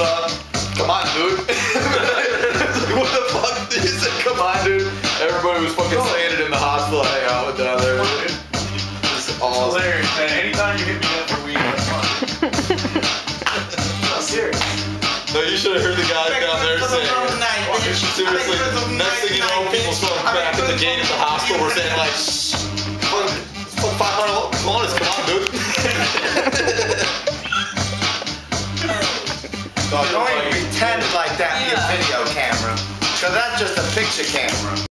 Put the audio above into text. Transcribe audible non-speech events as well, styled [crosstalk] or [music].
up. Come on, dude. [laughs] what the fuck? [laughs] He said, come on, dude. Everybody was fucking saying it in the hospital. Hey, out down there. It's awesome. Hilarious, man. Anytime you hit me up for weed, that's fun. I'm [laughs] serious. No, you should have heard the guys down there saying. Seriously, next thing you know, people starting back in the gate at the hospital were saying like, shh, fuck, fuck 500 kilometers, come on, dude. Don't even pretend like that in your video camera. Cause that's just a picture camera.